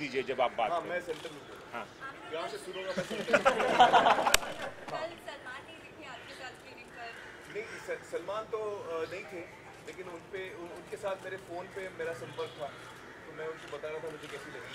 दीजिए जब आप बात हाँ मैं सेंटर में हाँ। यहाँ से सलमान नहीं सलमान तो नहीं थे लेकिन उन पे उनके साथ मेरे फ़ोन पे मेरा संपर्क था। तो मैं उनको बता रहा था मुझे कैसी लगी।